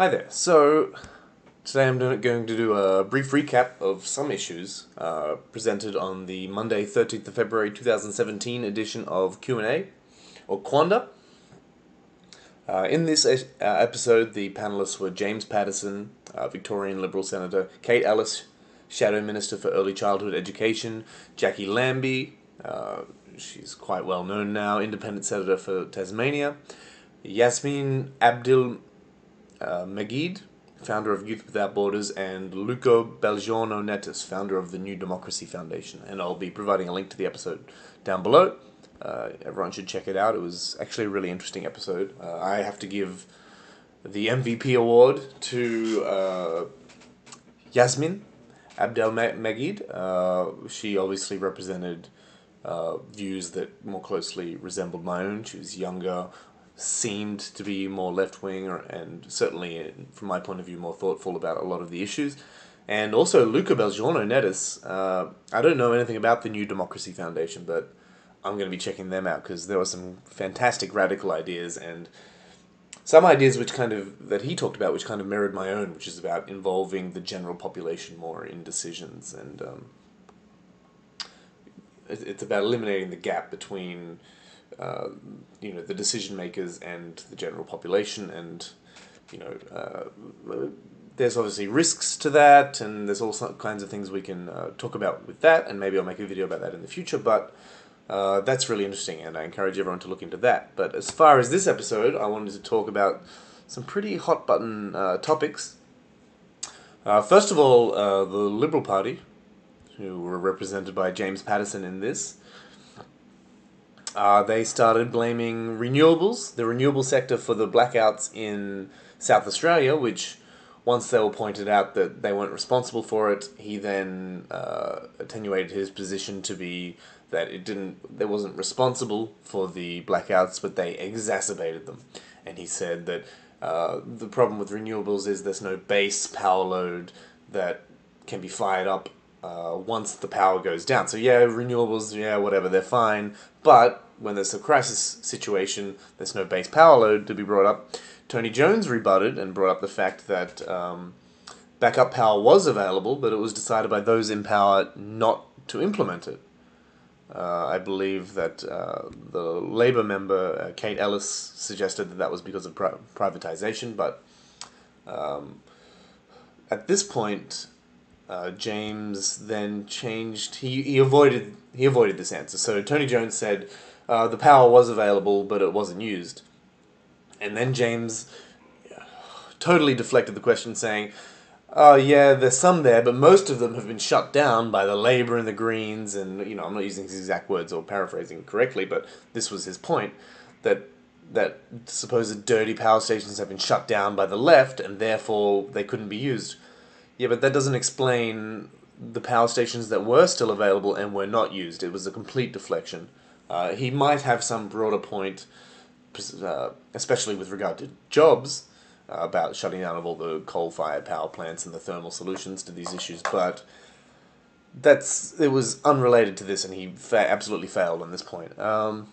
Hi there. So today I'm going to do a brief recap of some issues uh, presented on the Monday, 13th of February 2017 edition of Q&A, or Quanda. Uh, in this uh, episode, the panelists were James Patterson, uh, Victorian Liberal Senator, Kate Ellis, Shadow Minister for Early Childhood Education, Jacqui Lambie, uh, she's quite well known now, Independent Senator for Tasmania, Yasmin Abdel uh, Magied, founder of Youth Without Borders, and Luca Belgiorno Nettis, founder of the New Democracy Foundation. And I'll be providing a link to the episode down below. Uh, everyone should check it out. It was actually a really interesting episode. Uh, I have to give the MVP award to uh, Yasmin Abdel Magied. Uh, she obviously represented uh, views that more closely resembled my own. She was younger, seemed to be more left wing, and certainly, from my point of view, more thoughtful about a lot of the issues. And also, Luca Belgiorno Nettis. Uh, I don't know anything about the New Democracy Foundation, but I'm going to be checking them out because there were some fantastic radical ideas and some ideas which kind of that he talked about, which kind of mirrored my own, which is about involving the general population more in decisions, and um, it's about eliminating the gap between uh, you know the decision makers and the general population, and you know uh, there's obviously risks to that, and there's all kinds of things we can uh, talk about with that, and maybe I'll make a video about that in the future, but. Uh, that's really interesting, and I encourage everyone to look into that. But as far as this episode, I wanted to talk about some pretty hot button uh, topics. Uh, first of all, the Liberal Party, who were represented by James Patterson in this, uh, they started blaming renewables, the renewable sector, for the blackouts in South Australia, which once they were pointed out that they weren't responsible for it, he then uh, attenuated his position to be that it didn't, they wasn't responsible for the blackouts, but they exacerbated them. And he said that uh, the problem with renewables is there's no base power load that can be fired up uh, once the power goes down. So yeah, renewables, yeah, whatever, they're fine. But when there's a crisis situation, there's no base power load to be brought up. Tony Jones rebutted and brought up the fact that um, backup power was available, but it was decided by those in power not to implement it. Uh, I believe that uh, the Labor member, uh, Kate Ellis, suggested that that was because of pri- privatisation, but um, at this point, uh, James then changed. He, he avoided he avoided this answer. So Tony Jones said uh, the power was available, but it wasn't used, and then James totally deflected the question, saying, oh yeah, there's some there, but most of them have been shut down by the Labor and the Greens, and you know I'm not using his exact words or paraphrasing correctly, but this was his point that that supposed dirty power stations have been shut down by the left, and therefore they couldn't be used. Yeah, but that doesn't explain the power stations that were still available and were not used. It was a complete deflection. Uh, he might have some broader point, uh, especially with regard to jobs, uh, about shutting down of all the coal-fired power plants and the thermal solutions to these issues, but that's it was unrelated to this, and he fa- absolutely failed on this point. Um,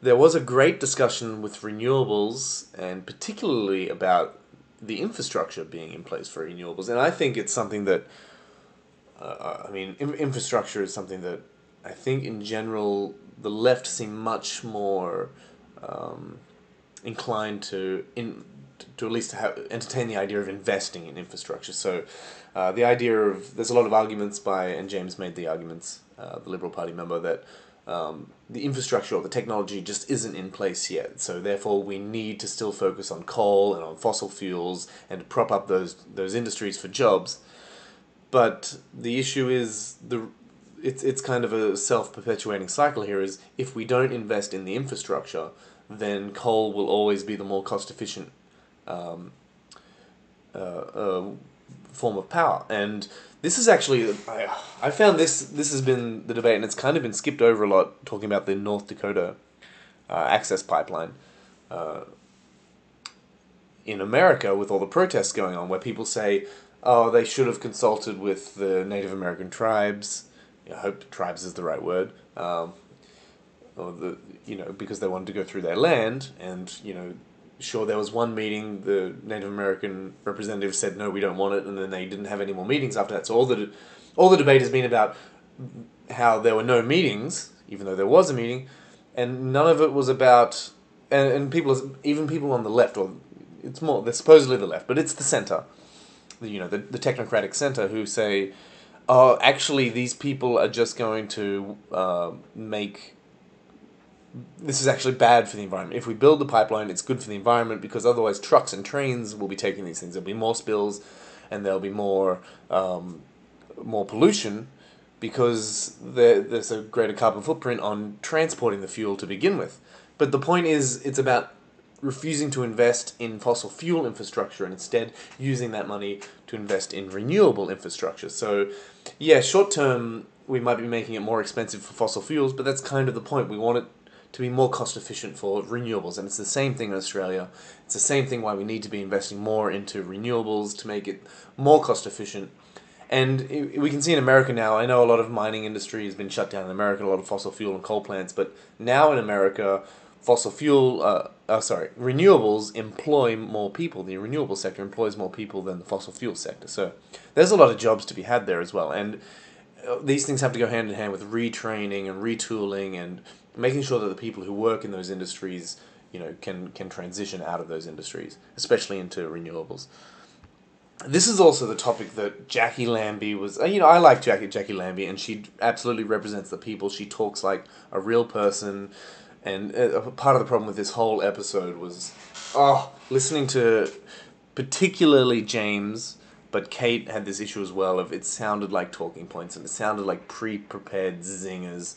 there was a great discussion with renewables, and particularly about the infrastructure being in place for renewables, and I think it's something that. Uh, I mean, in- infrastructure is something that I think, in general, the left seem much more um, inclined to in to at least have, entertain the idea of investing in infrastructure. So, uh, the idea of there's a lot of arguments by and James made the arguments, uh, the Liberal Party member, that um, the infrastructure or the technology just isn't in place yet. So therefore, we need to still focus on coal and on fossil fuels and prop up those those industries for jobs. But the issue is the it's it's kind of a self perpetuating cycle here. Is if we don't invest in the infrastructure, then coal will always be the more cost efficient um, uh, uh, form of power. And this is actually, I, I found this, this has been the debate, and it's kind of been skipped over a lot, talking about the North Dakota uh, access pipeline. Uh, in America, with all the protests going on, where people say, oh, they should have consulted with the Native American tribes. I hope tribes is the right word. Um, or the, you know, because they wanted to go through their land, and, you know, sure there was one meeting the Native American representative said no we don't want it and then they didn't have any more meetings after that. So all the all the debate has been about how there were no meetings even though there was a meeting and none of it was about and, and people even people on the left or it's more they're supposedly the left but it's the center you know the, the technocratic center who say oh actually these people are just going to uh, make this is actually bad for the environment. If we build the pipeline, it's good for the environment because otherwise trucks and trains will be taking these things. There'll be more spills, and there'll be more um, more pollution because there, there's a greater carbon footprint on transporting the fuel to begin with. But the point is, it's about refusing to invest in fossil fuel infrastructure and instead using that money to invest in renewable infrastructure. So, yeah, short term, we might be making it more expensive for fossil fuels, but that's kind of the point. We want it to be more cost efficient for renewables. And it's the same thing in Australia. It's the same thing why we need to be investing more into renewables to make it more cost efficient. And we can see in America now, I know a lot of mining industry has been shut down in America, a lot of fossil fuel and coal plants, but now in America, fossil fuel, uh, uh, sorry, renewables employ more people. The renewable sector employs more people than the fossil fuel sector. So there's a lot of jobs to be had there as well. And these things have to go hand in hand with retraining and retooling and making sure that the people who work in those industries, you know, can can transition out of those industries, especially into renewables. This is also the topic that Jacqui Lambie was. You know, I like Jacqui Jacqui Lambie, and she absolutely represents the people. She talks like a real person, and uh, part of the problem with this whole episode was, oh, listening to, particularly James but Kate had this issue as well of it sounded like talking points and it sounded like pre-prepared zingers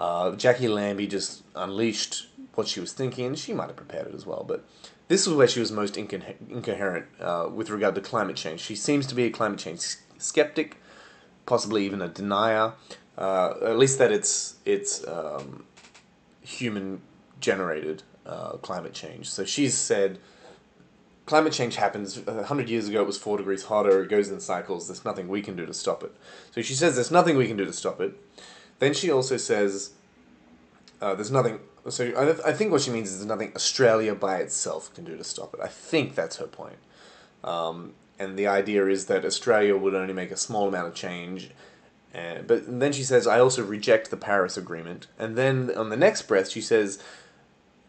uh, Jacqui Lambie just unleashed what she was thinking, and she might have prepared it as well. But this is where she was most inco- incoherent uh, with regard to climate change. She seems to be a climate change skeptic, possibly even a denier. Uh, at least that it's it's um, human generated uh, climate change. So she's said climate change happens. A hundred years ago, it was four degrees hotter. It goes in cycles. There's nothing we can do to stop it. So she says there's nothing we can do to stop it. Then she also says, uh, "There's nothing." So I, I think what she means is there's nothing Australia by itself can do to stop it. I think that's her point. Um, and the idea is that Australia would only make a small amount of change. And, but then she says, I also reject the Paris Agreement. And then on the next breath, she says,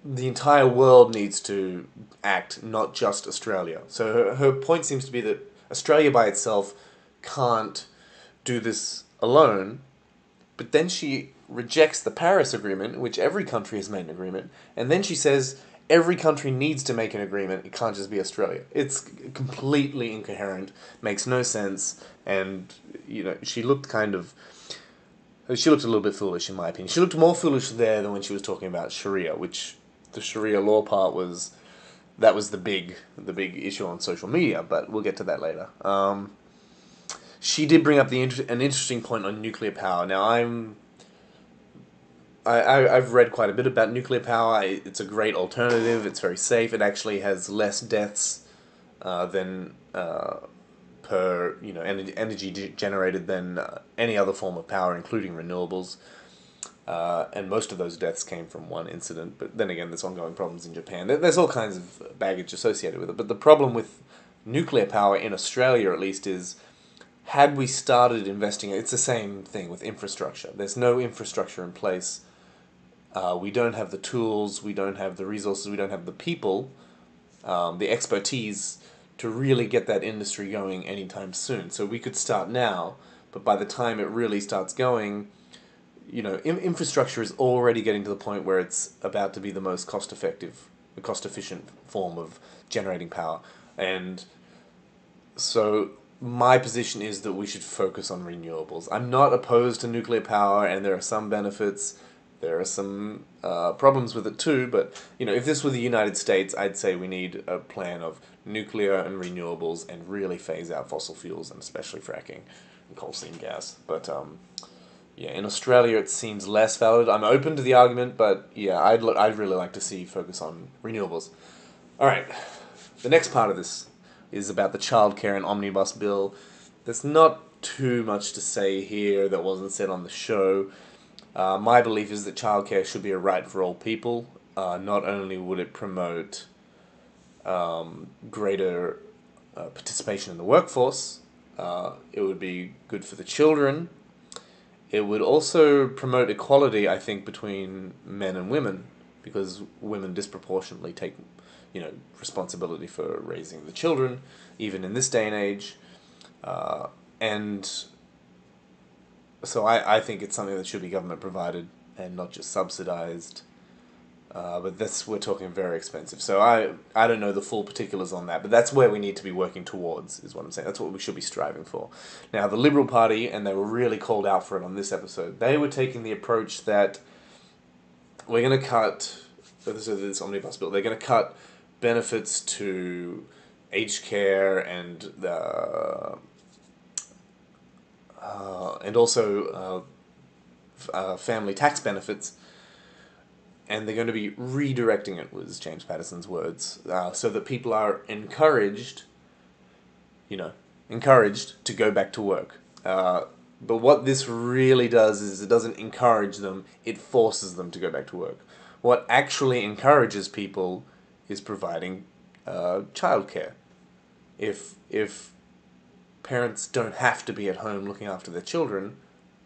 the entire world needs to act, not just Australia. So her, her point seems to be that Australia by itself can't do this alone, but then she rejects the Paris Agreement, which every country has made an agreement, and then she says every country needs to make an agreement. It can't just be Australia. It's completely incoherent, makes no sense, and you know she looked kind of. She looked a little bit foolish, in my opinion. She looked more foolish there than when she was talking about Sharia, which the Sharia law part was that was the big the big issue on social media. But we'll get to that later. Um, she did bring up the inter- an interesting point on nuclear power. Now I'm I, I I've read quite a bit about nuclear power. I, it's a great alternative. It's very safe. It actually has less deaths uh, than uh, per you know energy, energy generated than uh, any other form of power, including renewables. Uh, and most of those deaths came from one incident. But then again, there's ongoing problems in Japan. There's all kinds of baggage associated with it. But the problem with nuclear power in Australia, at least, is had we started investing, it's the same thing with infrastructure. There's no infrastructure in place. Uh, we don't have the tools, we don't have the resources, we don't have the people, um, the expertise to really get that industry going anytime soon. So we could start now, but by the time it really starts going, you know, in- infrastructure is already getting to the point where it's about to be the most cost effective, cost efficient form of generating power. And so my position is that we should focus on renewables. I'm not opposed to nuclear power, and there are some benefits. There are some uh, problems with it too, but you know, if this were the United States, I'd say we need a plan of nuclear and renewables and really phase out fossil fuels and especially fracking and coal seam gas. But um, yeah, in Australia it seems less valid. I'm open to the argument, but yeah, I'd l- I'd really like to see focus on renewables. All right, the next part of this is about the childcare and omnibus bill. There's not too much to say here that wasn't said on the show. Uh, my belief is that childcare should be a right for all people. Uh, not only would it promote um, greater uh, participation in the workforce. Uh, it would be good for the children. It would also promote equality, I think, between men and women, because women disproportionately take, you know, responsibility for raising the children, even in this day and age. Uh, and so I, I think it's something that should be government provided and not just subsidized. Uh, but this we're talking very expensive. So I I don't know the full particulars on that, but that's where we need to be working towards is what I'm saying. That's what we should be striving for. Now the Liberal Party, and they were really called out for it on this episode. They were taking the approach that we're going to cut. This is this omnibus bill. They're going to cut benefits to aged care and the uh, and also uh, uh, family tax benefits, and they're going to be redirecting it. Was James Patterson's words, uh, so that people are encouraged, you know, encouraged to go back to work. Uh, but what this really does is it doesn't encourage them; it forces them to go back to work. What actually encourages people is providing uh, childcare. If if parents don't have to be at home looking after their children,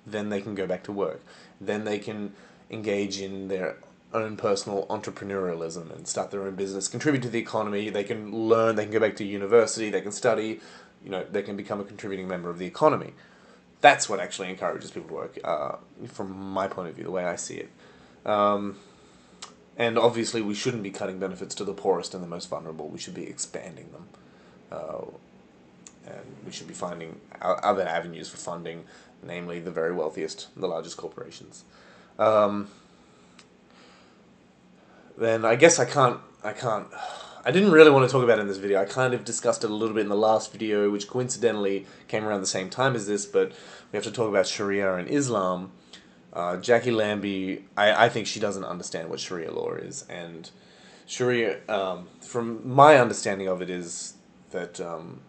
then they can go back to work. Then they can engage in their own personal entrepreneurialism and start their own business, contribute to the economy. They can learn, they can go back to university, they can study, you know, they can become a contributing member of the economy. That's what actually encourages people to work, uh, from my point of view, the way I see it. Um, and obviously, we shouldn't be cutting benefits to the poorest and the most vulnerable. We should be expanding them. Uh, and we should be finding other avenues for funding, namely the very wealthiest, the largest corporations. Um, then I guess I can't. I can't. I didn't really want to talk about it in this video. I kind of discussed it a little bit in the last video, which coincidentally came around the same time as this, but we have to talk about Sharia and Islam. Uh, Jacqui Lambie, I, I think she doesn't understand what Sharia law is, and Sharia, um, from my understanding of it, is that um,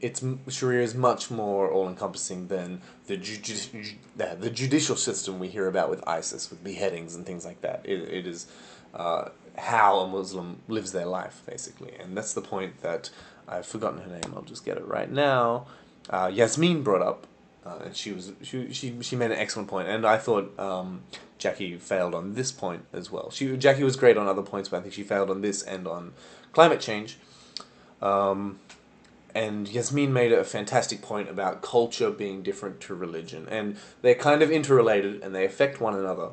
it's Sharia is much more all encompassing than the judi- the judicial system we hear about with ISIS, with beheadings and things like that. It, it is uh, how a Muslim lives their life, basically, and that's the point that I've forgotten her name. I'll just get it right now. Uh, Yasmin brought up, uh, and she was she, she she made an excellent point, and I thought um, Jacqui failed on this point as well. She Jacqui was great on other points, but I think she failed on this and on climate change. Um, and Yasmin made a fantastic point about culture being different to religion, and they're kind of interrelated and they affect one another,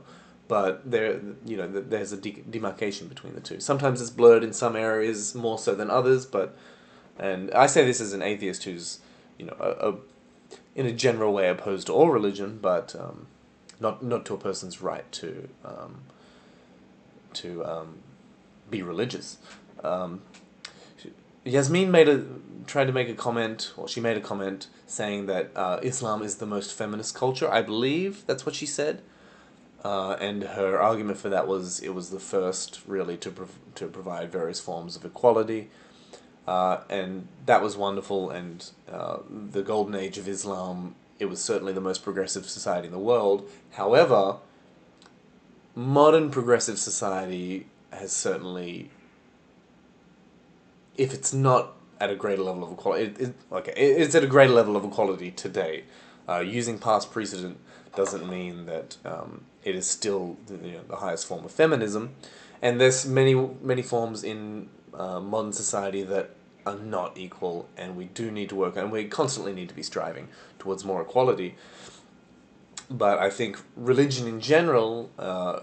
but there, you know, there's a de- demarcation between the two. Sometimes it's blurred in some areas more so than others, but, and I say this as an atheist who's, you know, a, a in a general way opposed to all religion, but um, not not to a person's right to um, to um, be religious. Um, Yasmin made a tried to make a comment, or she made a comment saying that uh, Islam is the most feminist culture. I believe that's what she said, uh, and her argument for that was it was the first really to prov- to provide various forms of equality, uh, and that was wonderful. And uh, the golden age of Islam, it was certainly the most progressive society in the world. However, modern progressive society has certainly if it's not at a greater level of equality, it, it, okay, it, it's at a greater level of equality today. Uh, using past precedent doesn't mean that um, it is still the, you know, the highest form of feminism, and there's many many forms in uh, modern society that are not equal, and we do need to work, and we constantly need to be striving towards more equality. But I think religion in general. Uh,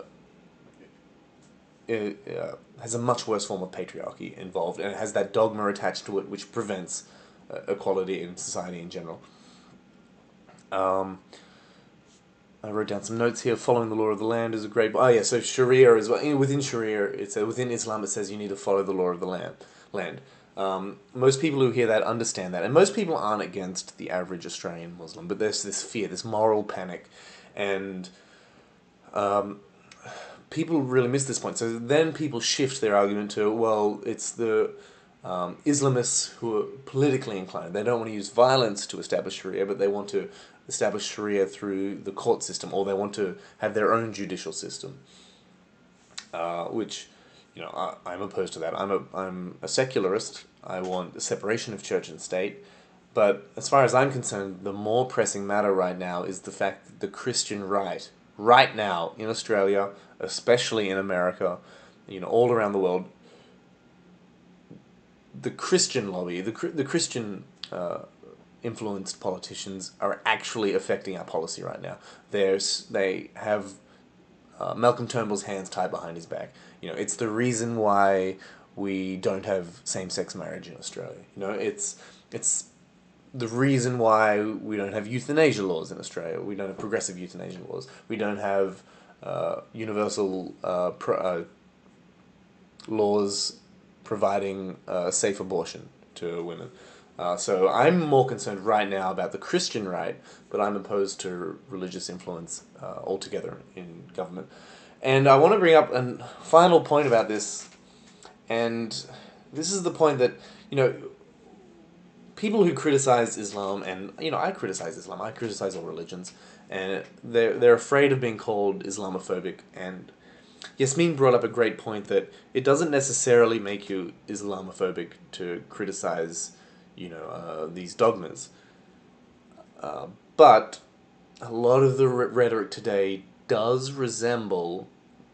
it, uh, has a much worse form of patriarchy involved, and it has that dogma attached to it, which prevents uh, equality in society in general. Um, I wrote down some notes here. Following the law of the land is a great. Oh yeah, so Sharia as well. Within Sharia, it's uh, within Islam. It says you need to follow the law of the land. Land. Um, most people who hear that understand that, and most people aren't against the average Australian Muslim, but there's this fear, this moral panic, and um, people really miss this point. So then people shift their argument to, well, it's the um, Islamists who are politically inclined. They don't want to use violence to establish Sharia, but they want to establish Sharia through the court system, or they want to have their own judicial system, uh, which you know, I, I'm opposed to that. I'm a I'm a secularist. I want the separation of church and state. But as far as I'm concerned, the more pressing matter right now is the fact that the Christian right, right now in Australia, especially in America, you know, all around the world, the Christian lobby, the the Christian uh, influenced politicians are actually affecting our policy right now. There's they have uh, Malcolm Turnbull's hands tied behind his back. You know, it's the reason why we don't have same sex marriage in Australia. You know, it's it's the reason why we don't have euthanasia laws in Australia. We don't have progressive euthanasia laws. We don't have uh, universal uh, pro- uh, laws providing uh, safe abortion to women. Uh, so I'm more concerned right now about the Christian right, but I'm opposed to religious influence uh, altogether in government. And I want to bring up a final point about this, and this is the point that you know people who criticize Islam, and you know I criticize Islam, I criticize all religions, and they're they're afraid of being called Islamophobic. And Yasmin brought up a great point that it doesn't necessarily make you Islamophobic to criticize you know, uh, these dogmas. Uh, but a lot of the rhetoric today does resemble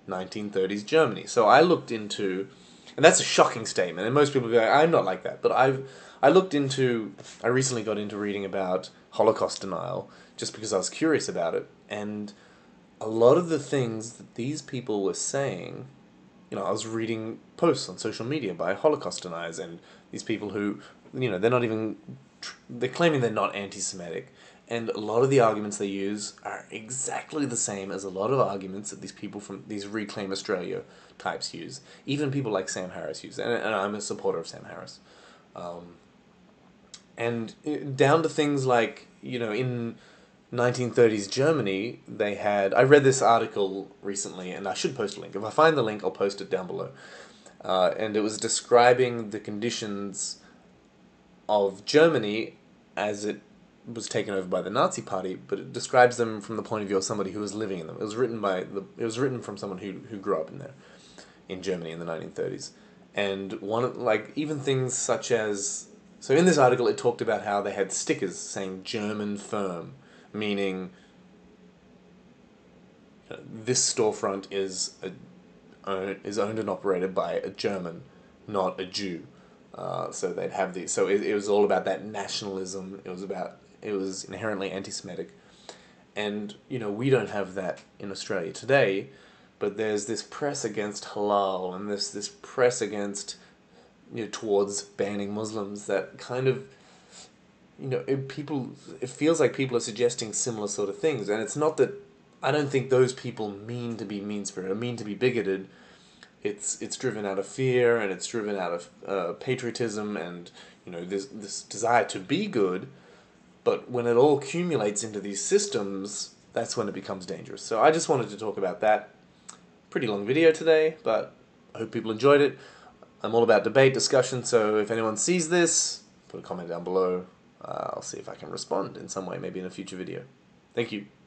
1930s Germany. So I looked into, and that's a shocking statement, and most people be like, I'm not like that. But I've, I looked into, I recently got into reading about Holocaust denial just because I was curious about it. And a lot of the things that these people were saying, you know, I was reading posts on social media by Holocaust deniers and these people who you know, they're not even, they're claiming they're not anti Semitic. And a lot of the arguments they use are exactly the same as a lot of arguments that these people from these Reclaim Australia types use. Even people like Sam Harris use. And, and I'm a supporter of Sam Harris. Um, and uh, down to things like, you know, in 1930s Germany, they had. I read this article recently, and I should post a link. If I find the link, I'll post it down below. Uh, and it was describing the conditions of Germany as it was taken over by the Nazi Party, but it describes them from the point of view of somebody who was living in them. It was written by the. It was written from someone who who grew up in there, in Germany in the nineteen thirties, and one like even things such as so in this article it talked about how they had stickers saying German firm, meaning uh, this storefront is a, is owned and operated by a German, not a Jew. Uh, so they'd have these. So it, it was all about that nationalism. It was about it was inherently anti-Semitic, and you know we don't have that in Australia today, but there's this press against halal and this this press against you know towards banning Muslims that kind of you know it, people it feels like people are suggesting similar sort of things, and it's not that I don't think those people mean to be mean spirited mean to be bigoted it's it's driven out of fear and it's driven out of uh, patriotism and you know this this desire to be good. But when it all accumulates into these systems that's when it becomes dangerous. So i just wanted to talk about that. Pretty long video today but i hope people enjoyed it. I'm all about debate discussion so if anyone sees this put a comment down below. Uh, i'll see if i can respond in some way maybe in a future video. Thank you